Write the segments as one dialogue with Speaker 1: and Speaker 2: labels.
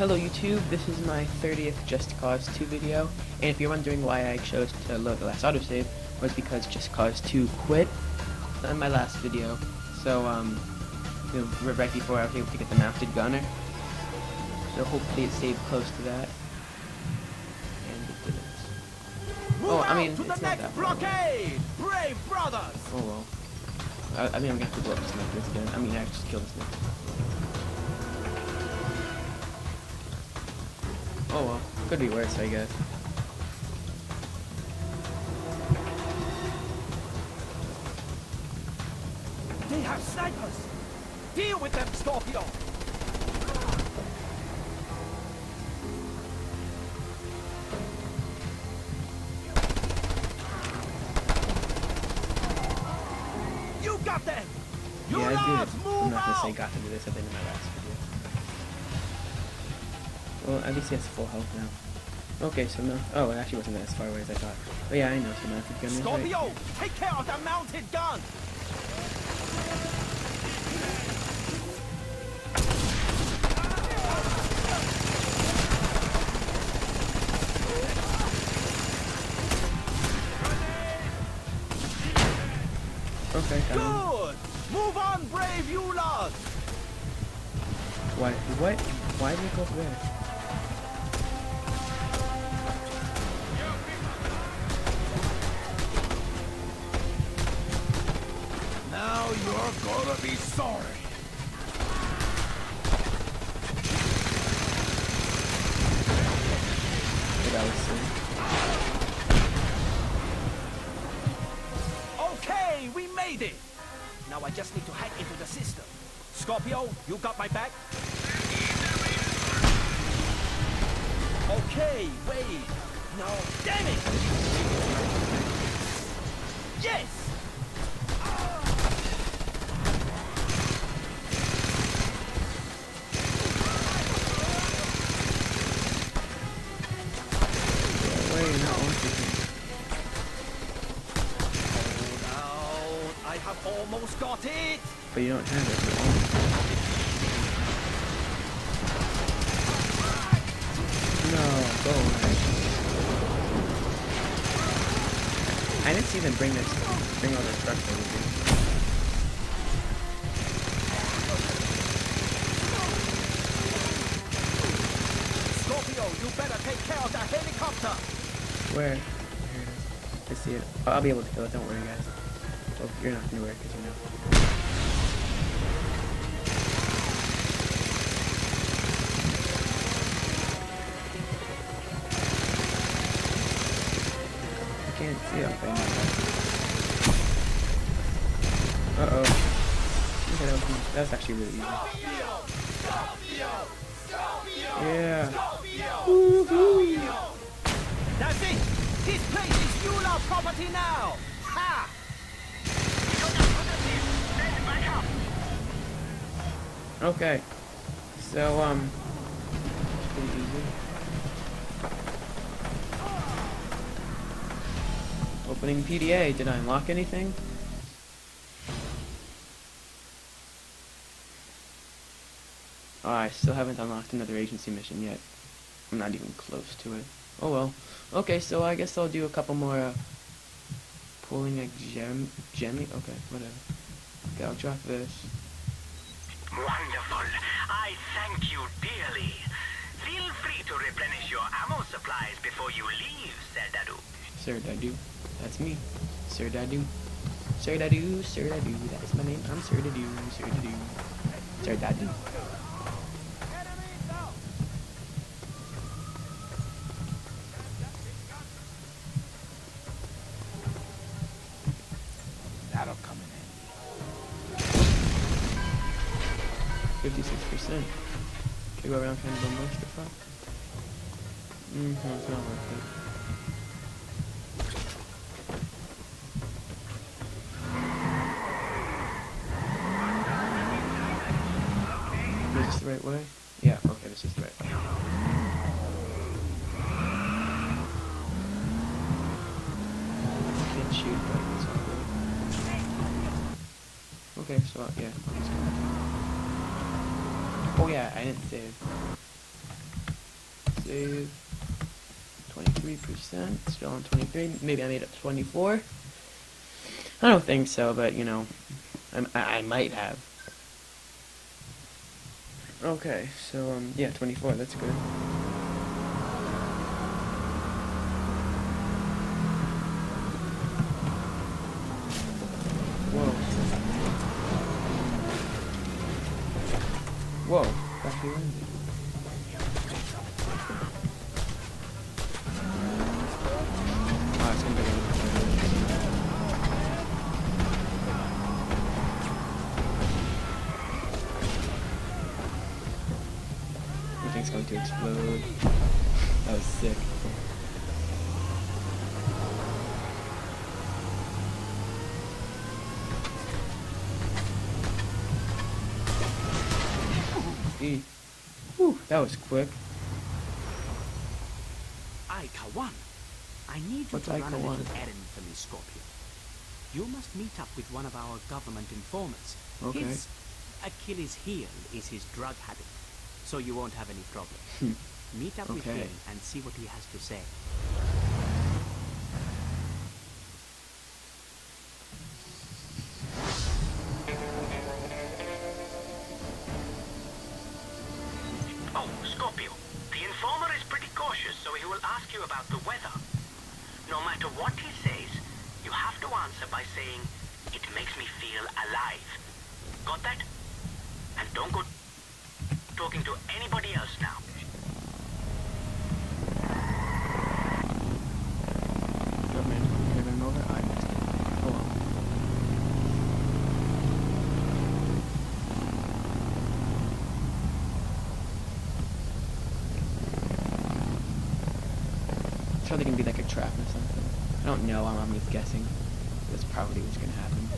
Speaker 1: Hello YouTube, this is my 30th Just Cause 2 video, and if you're wondering why I chose to load the last autosave, was because Just Cause 2 quit on my last video. So, um, right before I was able to get the mounted gunner. So hopefully it saved close to that. And it didn't.
Speaker 2: Move
Speaker 1: Oh, I mean,
Speaker 2: to
Speaker 1: it's
Speaker 2: the
Speaker 1: not
Speaker 2: next
Speaker 1: that
Speaker 2: blockade! Brave brothers!
Speaker 1: Oh well. I, I mean, I'm gonna have to blow up this this again. I mean, I just killed this snake. Oh well. Could be worse, I guess.
Speaker 2: They have snipers! Deal with them, Scorpio! You got them! You
Speaker 1: yeah, I did. I'm not gonna say got to do this at the at least he has full health now. Okay, so no. Oh, it actually wasn't as far away as I thought. But yeah, I know. So mounted gun is right.
Speaker 2: Scorpio, take care of that mounted gun!
Speaker 1: Okay, got him.
Speaker 2: Good! Move on, brave you lads!
Speaker 1: Why? What? Why did it go there?
Speaker 2: Hold out. Oh, I have almost got it!
Speaker 1: But you don't have it. No, go away. I didn't see them bring this, bring all their trucks over here. Where? I see it. Oh, I'll be able to kill it. Don't worry, guys. Well, you're not gonna worry because you know. I can't see it right now. Uh oh. Okay, that was, that was actually really easy. Okay. So, um. Pretty easy. Opening PDA. Did I unlock anything? Oh, I still haven't unlocked another agency mission yet. I'm not even close to it. Oh well. Okay, so I guess I'll do a couple more, uh, pulling a gem, gemmy? Okay, whatever. Okay, I'll drop this.
Speaker 3: Wonderful. I thank you dearly. Feel free to replenish your ammo supplies before you leave, Serdadu.
Speaker 1: Sir Dadu. That's me. Sir Dadu. Sir Dadu, Sir Dadu. That's my name. I'm Sir Dadu, Sir Dadu. Sir Dadu. Right way? Yeah, okay, this is the right way. Can't shoot, but it's all good. Okay, so, uh, yeah. I'll just go. Oh yeah, I didn't save. save. 23%, still on 23. Maybe I made it 24. I don't think so, but you know, I, I, I might have. Okay, so um, yeah, 24. That's good. Everything's going to explode. That was sick. E. Whew, that was quick.
Speaker 4: Ica 1. I need you
Speaker 1: What's
Speaker 4: to run a little
Speaker 1: 1?
Speaker 4: errand for me, Scorpio. You must meet up with one of our government informants.
Speaker 1: Okay.
Speaker 4: His Achilles heel is his drug habit, so you won't have any problem.
Speaker 1: Hmm.
Speaker 4: Meet up with him and see what he has to say.
Speaker 1: Sure, they can be like a trap or something. I don't know. I'm, I'm just guessing. That's probably what's gonna happen.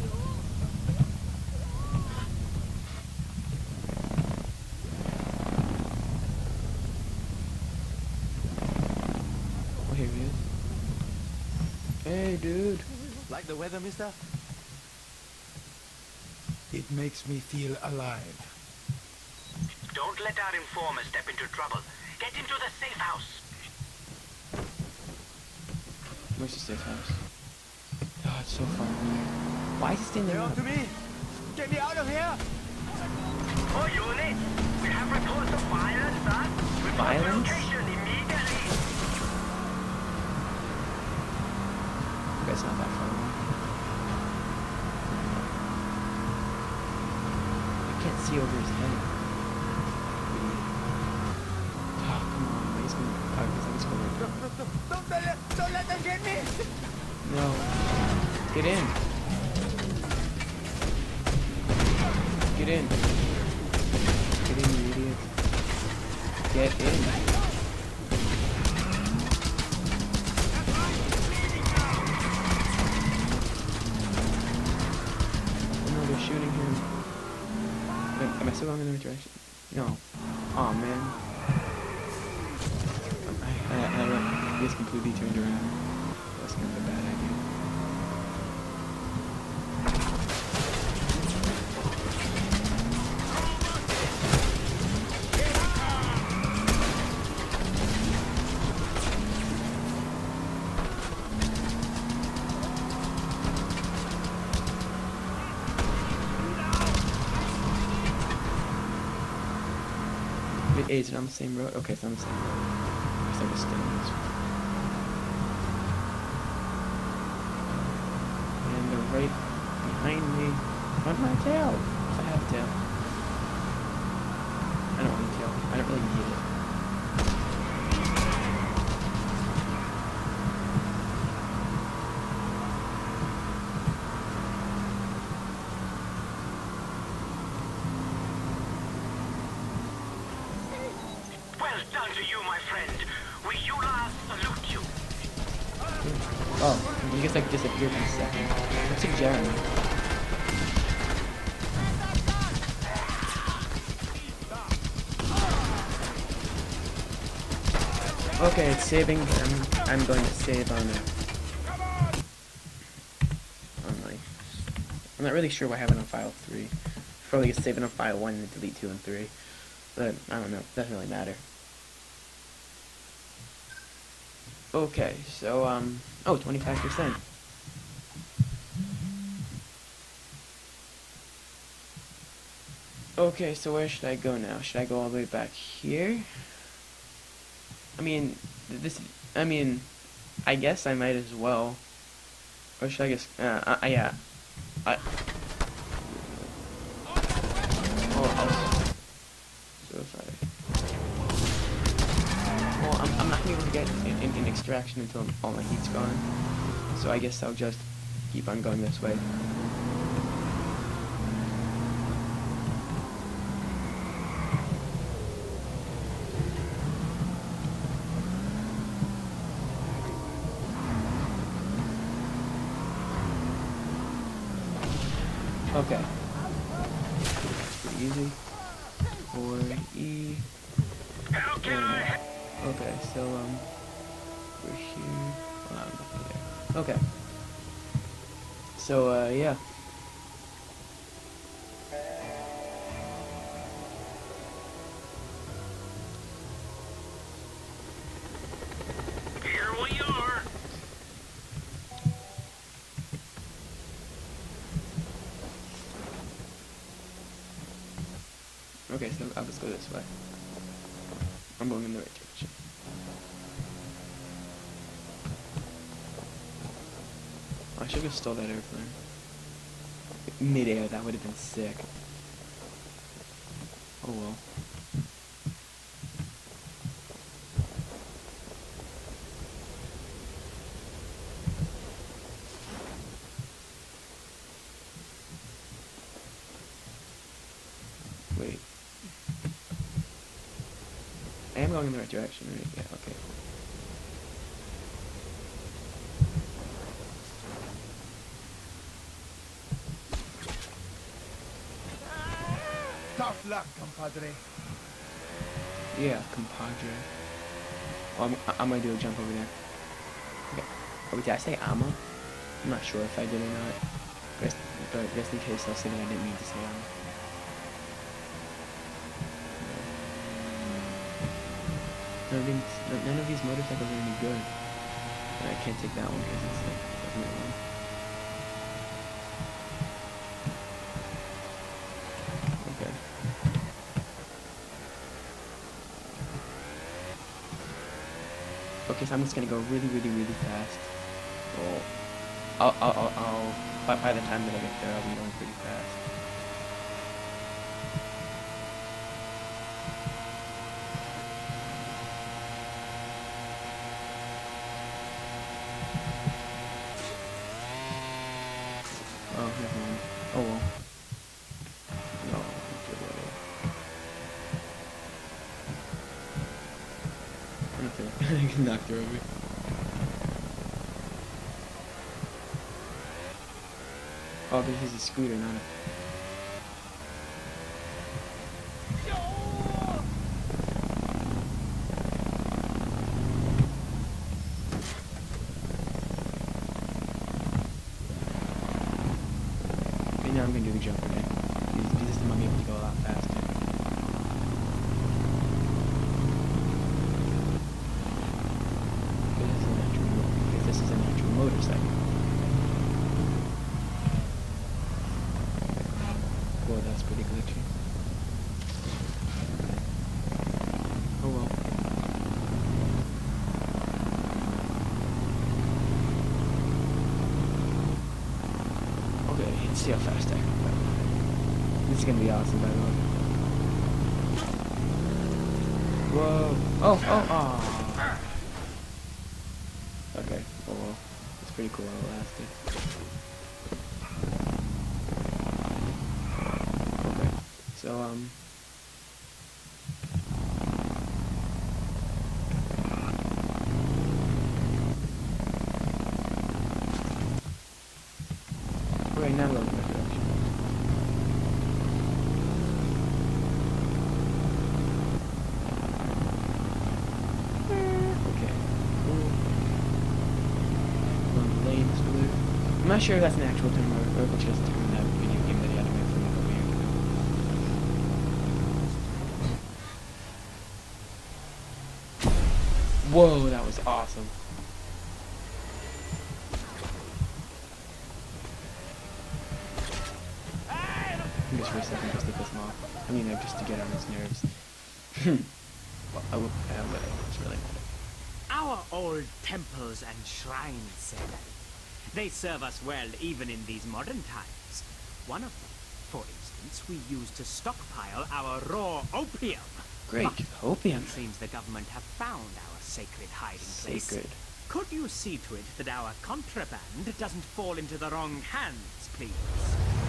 Speaker 1: Oh, here he is. Hey, dude.
Speaker 4: Like the weather, mister?
Speaker 5: It makes me feel alive.
Speaker 3: Don't let our informer step into trouble. Get into the safe house.
Speaker 1: Where's the safe house? Oh, it's so far away. Why is he standing there?
Speaker 4: me! Get me out of here!
Speaker 3: Oh, unit! We have reports of violence, sir. Report
Speaker 1: Violence?
Speaker 3: location immediately.
Speaker 1: Okay, it's not that far away. I can't see over his head. Oh, come on. He's gonna. Oh, he's he's going
Speaker 4: Don't, let,
Speaker 1: No. Get in. Get in. Get in, you idiot. Get in. Is it on the same road? Okay, it's on the same road. Looks like a stones. And they're right behind me. On my tail! Okay, it's saving. I'm, I'm going to save on it. On my. I'm not really sure what happened on file three. Probably just save it on file one and delete two and three. But I don't know. Doesn't really matter. Okay, so, um, oh, 25%. Okay, so where should I go now? Should I go all the way back here? I mean, this, I mean, I guess I might as well. Or should I just, uh, uh yeah. I, oh, I so sorry. Well, I'm, I'm not able to get in, in extraction until all my heat's gone. So I guess I'll just keep on going this way. I'm going in the right direction. I should have stole that airplane. Mid-air, that would have been sick. Oh well. Wait. I am going in the right direction, right? Yeah, okay.
Speaker 5: Tough luck, compadre.
Speaker 1: Yeah, compadre. Oh, I'm, I'm gonna do a jump over there. Okay. Oh, wait, did I say ammo? I'm not sure if I did or not. Just, but just in case, I'll say that I didn't mean to say ammo. None of these, none of these motorcycles are any good. But I can't take that one because it's like government one. Okay. Okay, so I'm just gonna go really, really, really fast. Well, I'll, I'll, I'll, I'll by, by the time that I get there, I'll be going pretty fast. Oh, never mind. Oh well. No, it's okay. Okay, knocked her over. Oh, this is a scooter, not a. Okay, I'm gonna do the jump this a. Because this is an actual motorcycle. Whoa, that's pretty glitchy. Oh well. Okay, let's see how fast I can go. This is gonna be awesome, by the way. Whoa. Oh, oh, oh. Okay, oh well. It's pretty cool how it lasted. Okay, so, um... Wait, now look in that direction. Okay, cool. One lane is blue. I'm sure if that's an actual term or if just a term that video game that he animated from like a year ago. Whoa, that was awesome. Just for a second, just to piss him off. I mean, uh, just to get on his nerves. well, I would, uh, it's really
Speaker 4: Our old temples and shrines. They serve us well even in these modern times. One of them, for instance, we use to stockpile our raw opium.
Speaker 1: great.
Speaker 4: But
Speaker 1: Opium.
Speaker 4: It seems the government have found our sacred hiding place.
Speaker 1: Sacred.
Speaker 4: Could you see to it that our contraband doesn't fall into the wrong hands, please?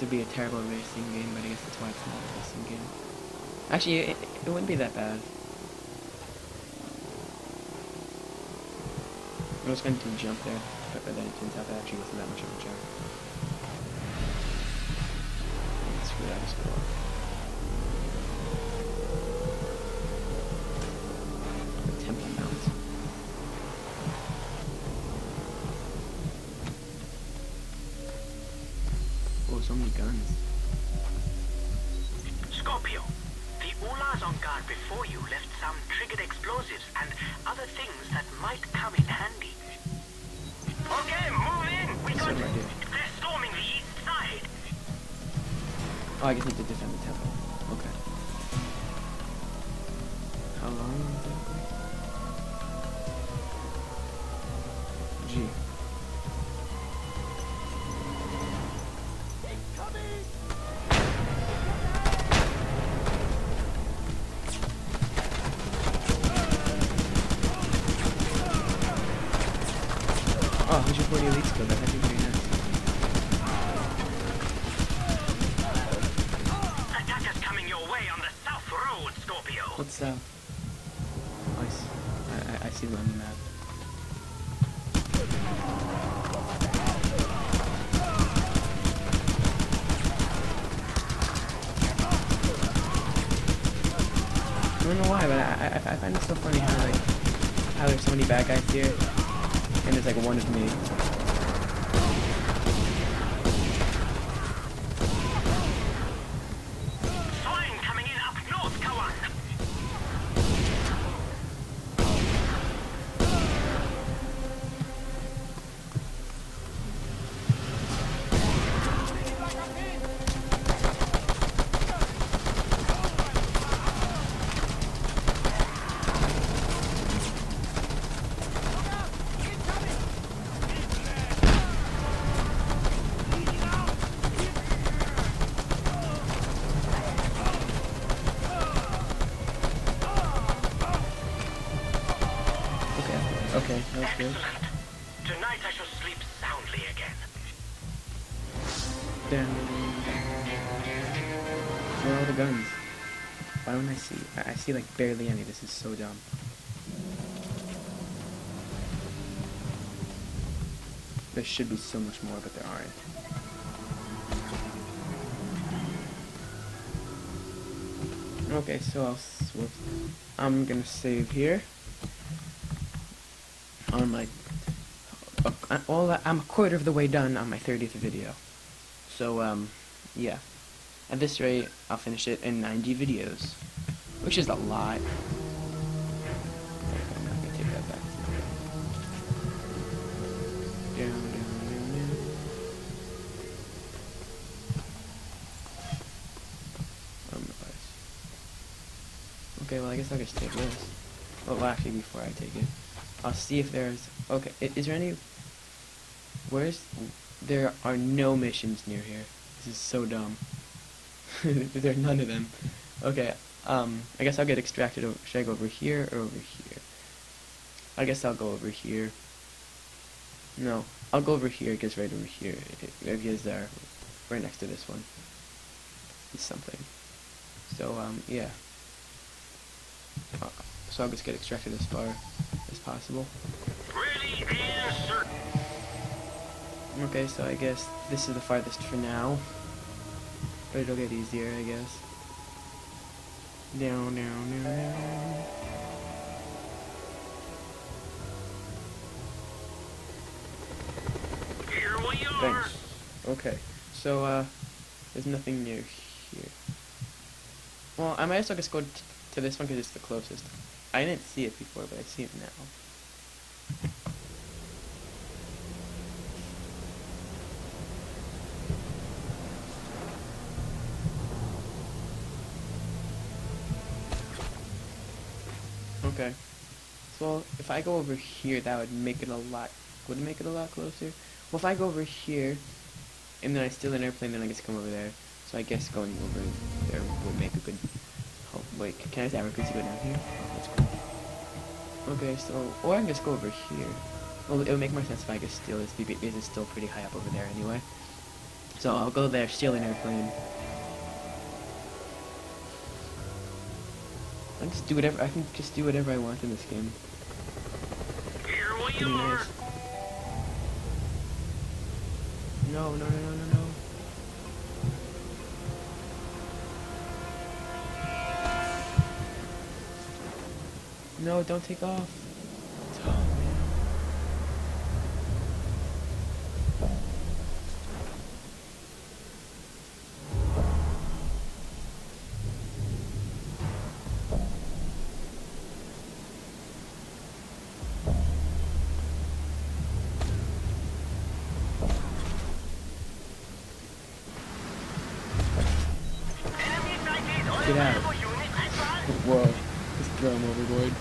Speaker 1: This would be a terrible racing game, but I guess that's why it's not a racing game. Actually, it, it wouldn't be that bad. I was going to jump there, but, then it turns out that actually wasn't that much of a jump. Screw that, just What's uh? Oh, I, s- I- I- I see them on the map. I don't know why, but I, I, I find it so funny how like how there's so many bad guys here, and there's like one of me.
Speaker 6: Excellent. Tonight I shall sleep soundly again.
Speaker 1: Damn. Where are all the guns? Why don't I see? I, I see like barely any. This is so dumb. There should be so much more, but there aren't. Okay, so I'll. I'm gonna save here. On my, uh, all I'm a quarter of the way done on my 30th video. So, um, yeah. At this rate, I'll finish it in 90 videos. Which is a lot. Okay, well I guess I'll just take this. Well actually before I take it. I'll see if there's... Okay, is there any... Where's... There are no missions near here. This is so dumb. there are none of them. Okay, um, I guess I'll get extracted over... Should I go over here or over here? I guess I'll go over here. No, I'll go over here, it gets right over here. It, it gets there, right next to this one. It's something. So, um, yeah. Uh, so I'll just get extracted as far possible.
Speaker 6: Ready and certain.
Speaker 1: Okay, so I guess this is the farthest for now. But it'll get easier, I guess. Down, down, down, down.
Speaker 6: Here we are.
Speaker 1: Thanks. Okay, so, uh, there's nothing new here. Well, I might as well just go t to this one because it's the closest. I didn't see it before, but I see it now. Okay. So if I go over here, that would make it a lot. Would make it a lot closer? Well, if I go over here, and then I steal an airplane, then I guess come over there. So I guess going over there would make a good. Oh wait, can I just ever go down here? Oh. Okay, so or I can just go over here. Well, it would make more sense if I just steal this because it's still pretty high up over there anyway. So I'll go there, steal an airplane. I can just do whatever. I can just do whatever I want in this game.
Speaker 6: Here we are.
Speaker 1: No, no, no, no, no, don't take off. Oh. Get out.
Speaker 6: Unavailable unit advised.
Speaker 1: Whoa. Just throw him overboard.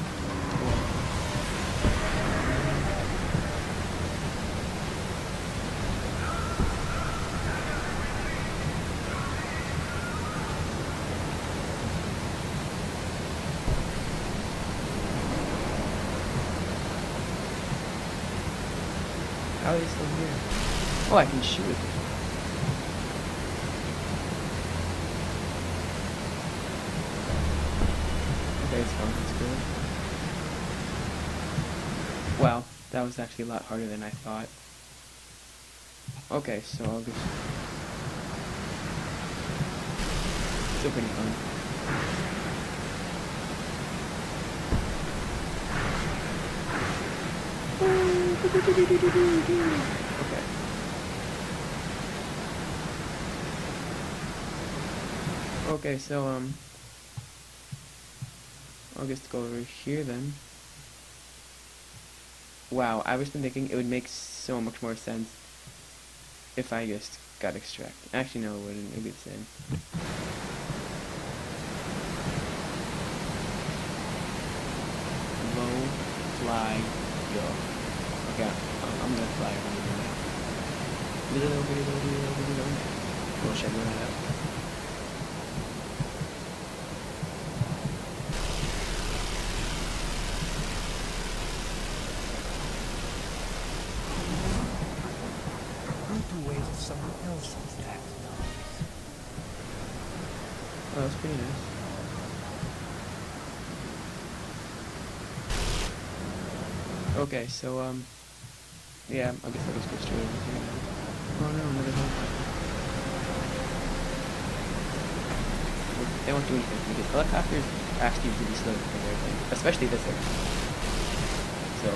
Speaker 1: How is he still here? Oh, I can shoot. Okay, it's fine. It's good. Wow, that was actually a lot harder than I thought. Okay, so I'll just... Still pretty fun. Okay. Okay, so, um... I'll just go over here then. Wow, I was thinking it would make so much more sense if I just got extract. Actually, no, it wouldn't. It would be the same. Low, fly, go. Okay, I'm, I'm gonna fly around check that out.
Speaker 5: Need to waste someone else's tax dollars.
Speaker 1: Oh, that's pretty nice. Okay, so, um, yeah, I guess I'll just go straight over here now. Oh no, another helicopter. They won't do anything because helicopters actually really slow compared to everything, especially this area. So,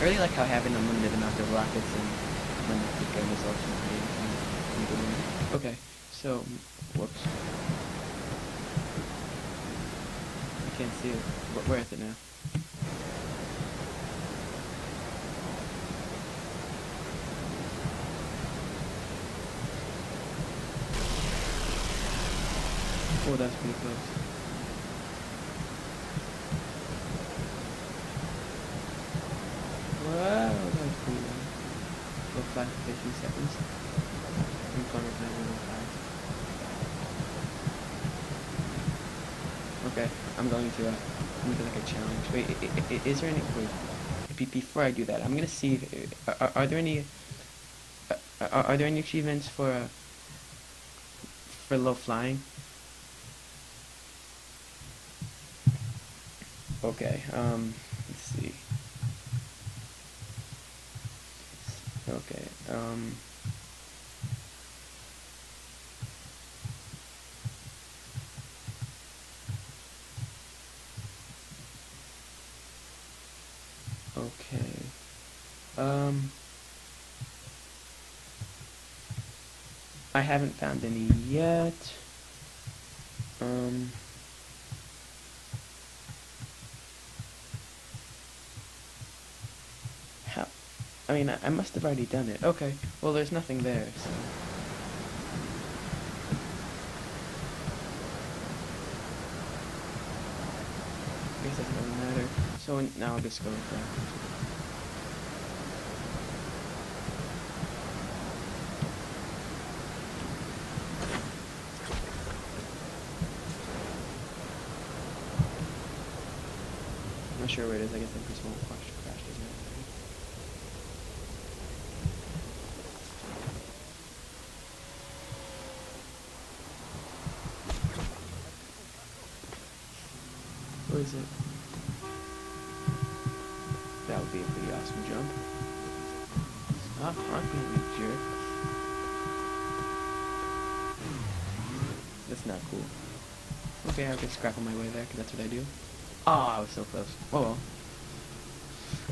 Speaker 1: I really like how having a limited amount of rockets and limited gun the game. Okay, so, whoops. I can't see it. Wh- Where is it now? Oh, that's pretty close. Wow, that was pretty long. Go fly for 15 seconds. I'm fun a, I'm going to, uh, I'm gonna do like a challenge. Wait, is there any, wait, before I do that, I'm gonna see, if, uh, are, are there any, are, are, there any achievements for, uh, for low flying? Okay, um, let's see. Okay, um... Okay. Um... I haven't found any yet. Um... How? I mean, I, I must have already done it. Okay. Well, there's nothing there, so... I guess it doesn't really matter. So now I'll just go with that. I'm not sure where it is. I guess the first one crashed, crashed isn't it? Where is it? That would be a pretty awesome jump. Stop honking, you jerk. That's not cool. Okay, I'll just scrap on my way there, because that's what I do. Oh, I was so close. Oh well.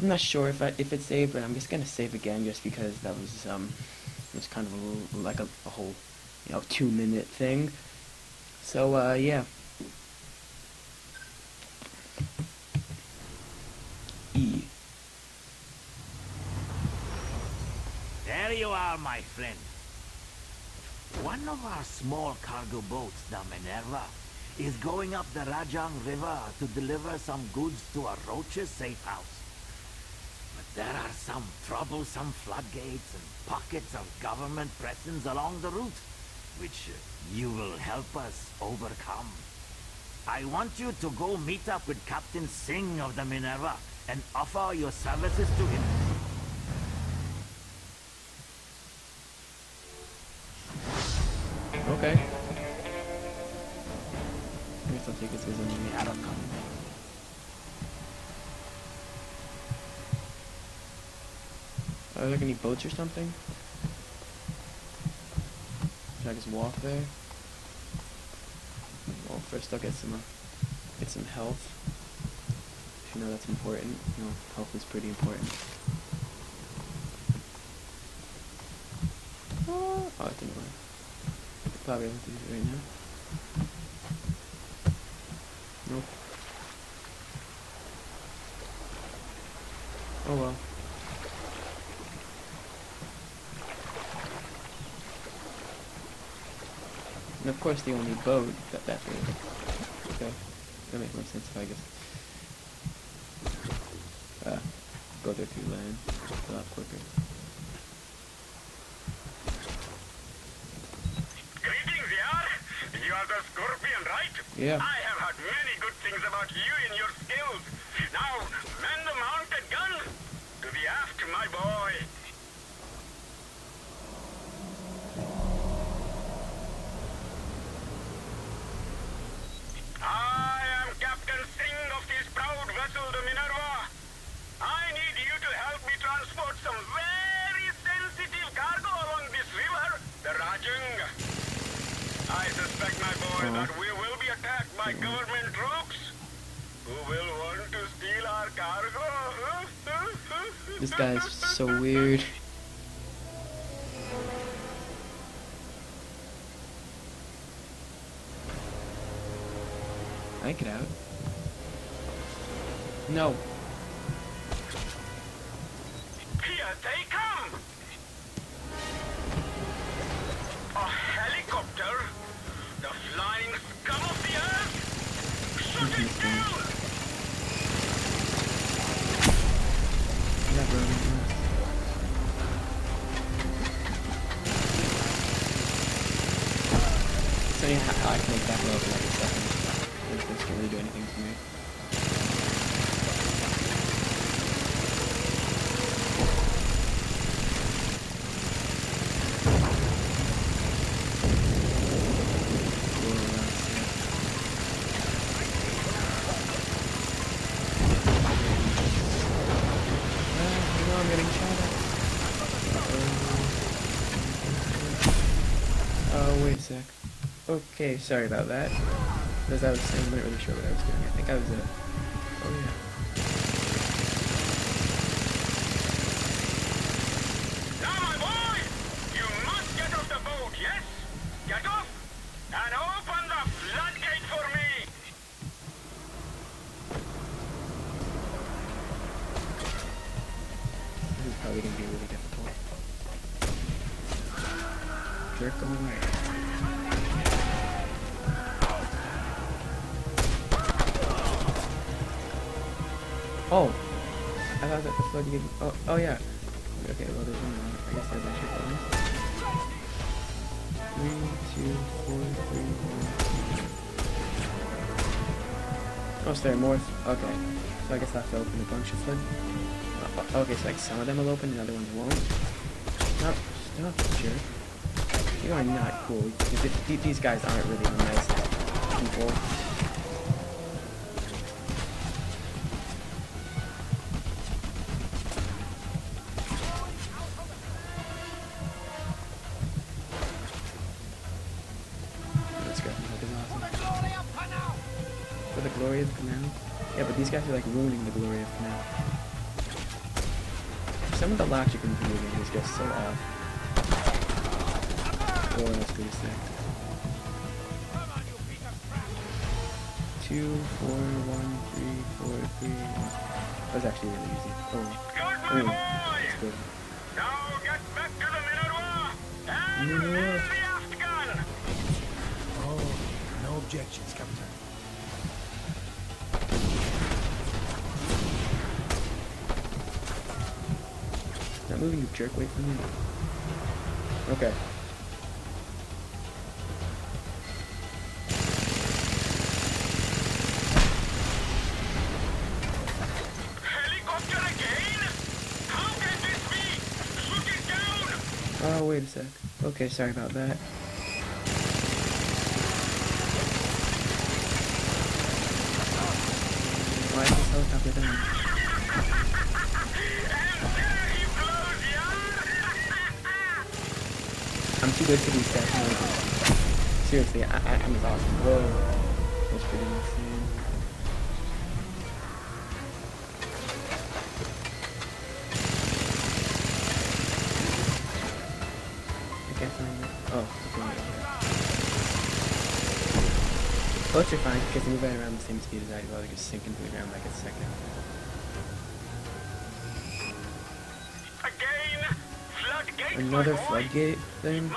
Speaker 1: I'm not sure if I, if it saved, but I'm just gonna save again just because that was um was kind of a little, like a, a whole you know two minute thing. So uh yeah. E.
Speaker 7: There you are, my friend. One of our small cargo boats, the Minerva, is going up the Rajang River to deliver some goods to a Roaches safe house. But there are some troublesome floodgates and pockets of government presence along the route, which you will help us overcome. I want you to go meet up with Captain Singh of the Minerva and offer your services to him.
Speaker 1: Okay. I guess I'll take this as an outcome. Are there any boats or something? Should I just walk there? Well, first I'll get some, uh, get some health. You know that's important. You know, health is pretty important. Oh, oh it didn't work. Probably able to do it right now. Nope. Oh well. And of course the only boat that that is. Okay. That makes more sense if I guess. Uh, go there through land. A lot quicker.
Speaker 6: Greetings, Yar. You are the Scorpion, right?
Speaker 1: Yeah.
Speaker 6: I have heard many good things about you and your skills. Now, man the mounted gun. To the aft, my boy. I am Captain Singh of this proud vessel, the Minerva. I need you to help me transport some very sensitive cargo along this river, the Rajang. I suspect, my boy,
Speaker 1: Oh.
Speaker 6: that we will be attacked by government troops who will want to steal our cargo.
Speaker 1: This guy's so weird. I get out. No.
Speaker 6: Here they come! A helicopter? The flying scum of the earth? Shoot it down!
Speaker 1: Never. So yeah, I I can make that low in like a second. This this can't really do anything to me. Cool, that's it. Okay, sorry about that. As I was I'm not really sure what I was doing. I think I was. Oh, there are more. Okay. So I guess I have to open a bunch of flood. Uh, okay, so like some of them will open and other ones won't. Stop, stop, jerk. You are not cool. Th- th- These guys aren't really nice people. Ruining the glory of Canal. Some of the logic in the movie is just so off. Oh, that's pretty sick. Two, four, one, three, four, three, one. That's actually really easy. Oh,
Speaker 6: Good, my
Speaker 1: mean,
Speaker 6: boy.
Speaker 1: Oh, that's good.
Speaker 6: Now get back to the Minerva and
Speaker 1: Minerva.
Speaker 6: the aft.
Speaker 5: Oh, no objections, Captain.
Speaker 1: Not moving, you jerk. Wait for me. Okay.
Speaker 6: Helicopter again? How can this be? Shoot it down.
Speaker 1: Oh, wait a sec. Okay, sorry about that. Why is this helicopter down?
Speaker 6: And there he blows, yeah?
Speaker 1: I'm too good for these guys. No, seriously, I, I, I'm awesome. Whoa. That's pretty insane. I can't find it. Oh, okay. Boats are fine because they move right around the same speed as I do. They just sink into the ground like a second. Another floodgate thing?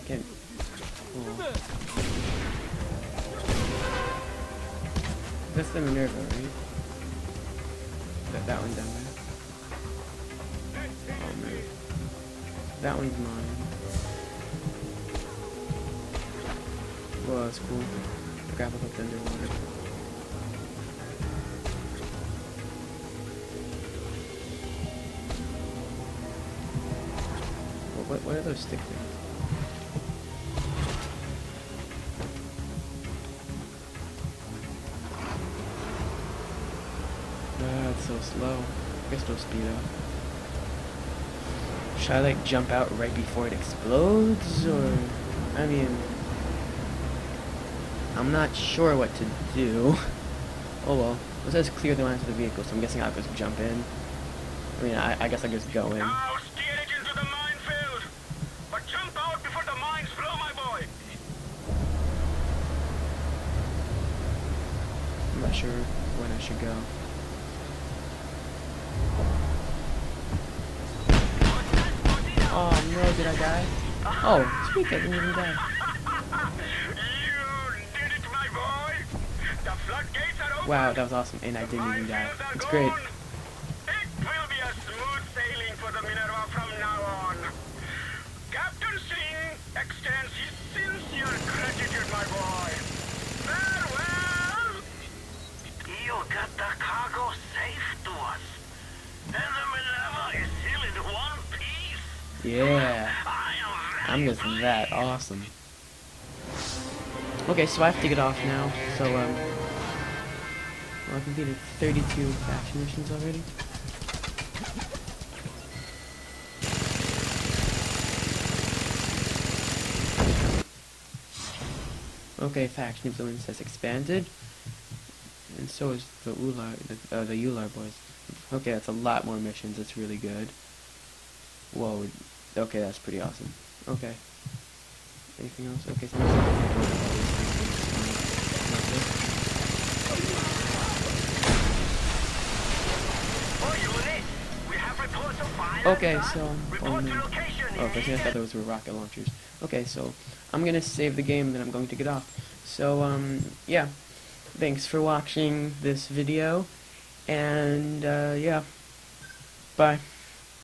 Speaker 1: Can't. Oh. That's the Minerva, right? That that one down there. Oh man, that one's mine. Well, that's cool. Grab hooked underwater. What, what are those stick things? Slow. I guess it'll speed up. Should I like jump out right before it explodes, or I mean, I'm not sure what to do. Oh well, it says clear the lines of the vehicle, so I'm guessing I'll just jump in. I mean, I, I guess I'll just go in.
Speaker 6: Now steer it into the minefield. But jump out before the mines blow, my boy.
Speaker 1: I'm not sure when I should go. Oh, did I die? Oh, sweet, I didn't even die.
Speaker 6: You did it, my boy. The floodgates are open.
Speaker 1: Wow, that was awesome, and I didn't even die. It's great.
Speaker 6: gone. It will be a smooth sailing for the Minerva from now on. Captain Singh extends his sincere gratitude, my boy. Farewell. You got the cargo safe to us. And the Minerva is still in one piece.
Speaker 1: Yeah.
Speaker 6: I am
Speaker 1: I'm just that awesome. Okay, so I have to get off now. So, um, well, I completed 32 faction missions already. Okay, faction influence has expanded, and so is the Ular, the, uh, the Ular boys. Okay, that's a lot more missions. That's really good. Whoa. Okay, that's pretty awesome. Okay. Anything else? Okay, so
Speaker 6: Oh, unit. We have reports.
Speaker 1: Okay, so
Speaker 6: Report
Speaker 1: um,
Speaker 6: location
Speaker 1: oh, I thought those were rocket launchers. Okay, so I'm gonna save the game, then I'm going to get off. So um, yeah, thanks for watching this video, and uh, yeah, bye.